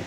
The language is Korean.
네.